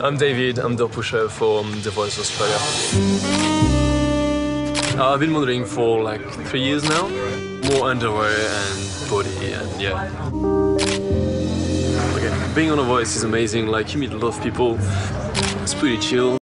I'm David, I'm door pusher from um, The Voice Australia. Uh, I've been modeling for like three years now. More underwear and body and yeah. Okay, being on The Voice is amazing, like you meet a lot of people, it's pretty chill.